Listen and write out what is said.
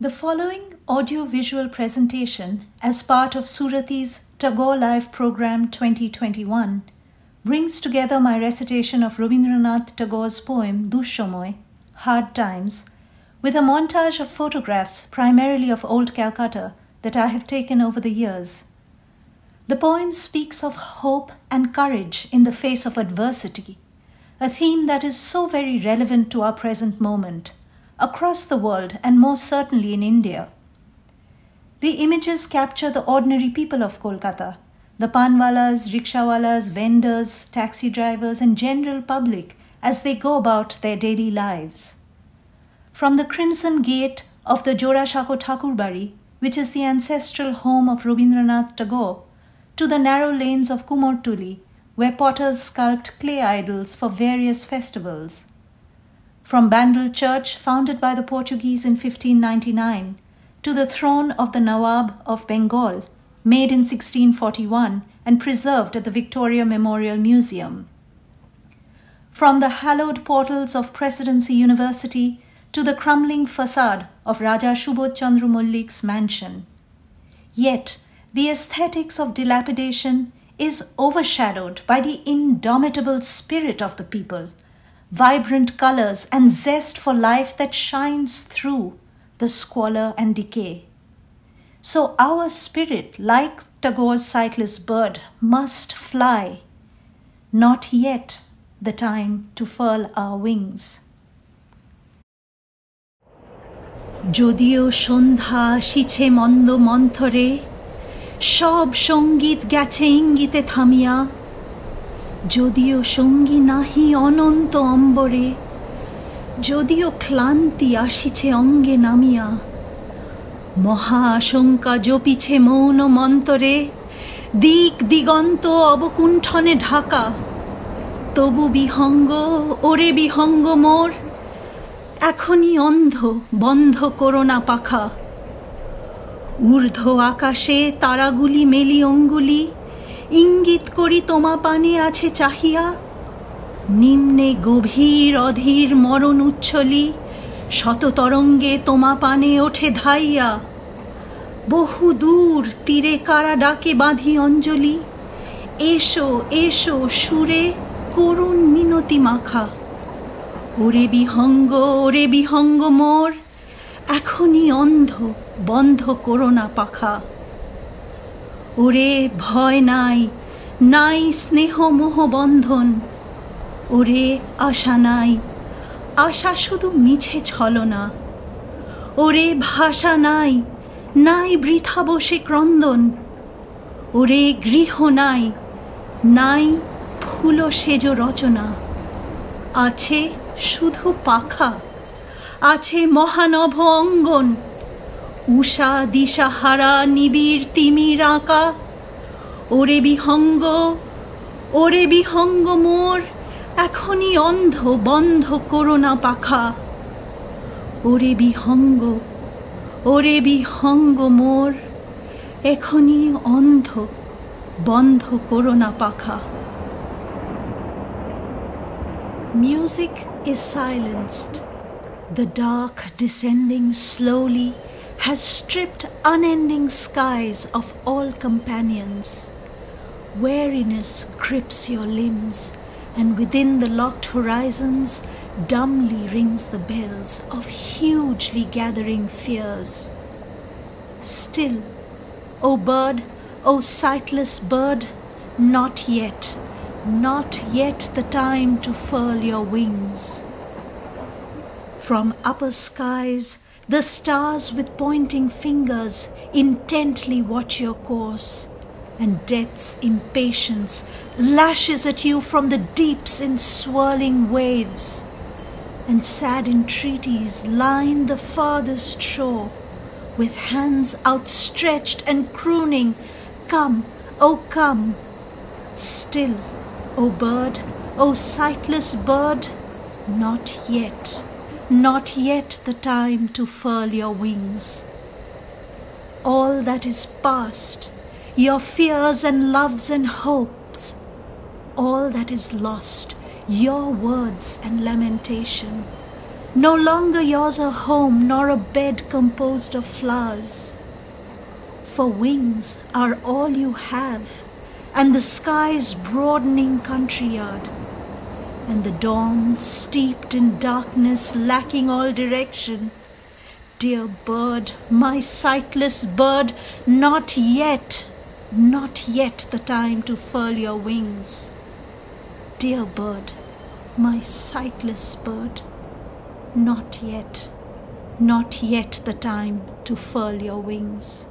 The following audio-visual presentation as part of Surati's Tagore Live Program 2021 brings together my recitation of Rabindranath Tagore's poem Dushomoy, Hard Times, with a montage of photographs primarily of old Calcutta that I have taken over the years. The poem speaks of hope and courage in the face of adversity, a theme that is so very relevant to our present moment, across the world and most certainly in India. The images capture the ordinary people of Kolkata, the panwalas, rickshawalas, vendors, taxi drivers, and general public as they go about their daily lives. From the crimson gate of the Jorasanko Thakurbari, which is the ancestral home of Rabindranath Tagore, to the narrow lanes of Kumortuli, where potters sculpt clay idols for various festivals. From Bandel Church, founded by the Portuguese in 1599, to the throne of the Nawab of Bengal, made in 1641 and preserved at the Victoria Memorial Museum. From the hallowed portals of Presidency University to the crumbling facade of Raja Subodh Chandra Mallik's mansion. Yet, the aesthetics of dilapidation is overshadowed by the indomitable spirit of the people, vibrant colors, and zest for life that shines through the squalor and decay. So, our spirit, like Tagore's sightless bird, must fly. Not yet the time to furl our wings. যদিও সন্ধ্যা আসিছে মন্দ মন্থরে সব সঙ্গীত গেছে ইঙ্গিতে থামিয়া যদিও সঙ্গী নাহি অনন্ত অম্বরে, যদিও ক্লান্তি আসিছে অঙ্গে নামিয়া মহা আশঙ্কা জপিছে মৌন মন্তরে, দিক দিগন্ত অবকুণ্ঠনে ঢাকা, তবু বিহঙ্গ, ওরে বিহঙ্গ মোর, এখনই অন্ধ, বন্ধ করোনা পাখা। ঊর্ধ্ব আকাশে তারাগুলি মেলি অঙ্গুলি ইঙ্গিত করি তোমা পানে আছে চাহিয়া। নিম্নে গভীর অধীর মরণ উচ্ছলি, শত তরঙ্গে তোমা পানে ওঠে ধাইয়া। বহু দূর তীরে কারা ডাকে বাঁধি অঞ্জলি। এসো এসো সুরে করুণ মিনতি মাখা। ওরে বিহঙ্গ ওরে বিহঙ্গ মোর, এখনই অন্ধ, বন্ধ করোনা পাখা। ওরে ভয় নাই নাই স্নেহ মোহ বন্ধন। ওরে আশা নাই, আশা শুধু মিছে ছলনা। ওরে ভাষা নাই নাই বৃথা বসে ক্রন্দন। ওরে গৃহ নাই নাই ফুল সেজ রচনা। আছে শুধু পাখা, আছে মহানভ অঙ্গন। উষা দিশাহারা নিবিড় তিমির আঁকা। ওরে বিহঙ্গ ওরে বিহঙ্গ মোর, এখনই অন্ধ বন্ধ করোনা পাখা। ওরে বিহঙ্গ ওরে বিহঙ্গ মোর, এখনই অন্ধ বন্ধ করোনা পাখা। Music is silenced. The dark descending slowly has stripped unending skies of all companions. Weariness grips your limbs, and within the locked horizons dumbly rings the bells of hugely gathering fears. Still, O bird, O sightless bird, not yet not yet the time to furl your wings. From upper skies, the stars with pointing fingers intently watch your course, and death's impatience lashes at you from the deeps in swirling waves, and sad entreaties line the farthest shore with hands outstretched and crooning, Come, oh come! Still, O bird, O sightless bird, not yet, not yet the time to furl your wings. All that is past, your fears and loves and hopes, all that is lost, your words and lamentation, No longer yours a home, nor a bed composed of flowers. For wings are all you have, and the sky's broadening country yard, and the dawn steeped in darkness, lacking all direction. Dear bird, my sightless bird, not yet, not yet the time to furl your wings. Dear bird, my sightless bird, not yet, not yet the time to furl your wings.